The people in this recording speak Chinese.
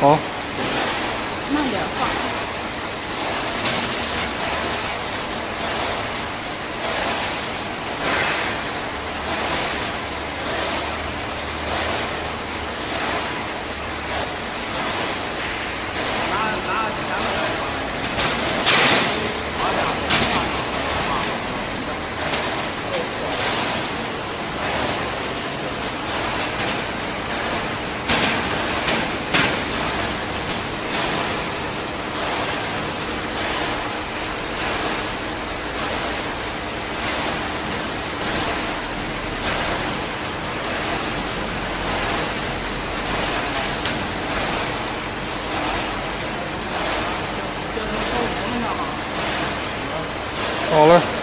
好。好了。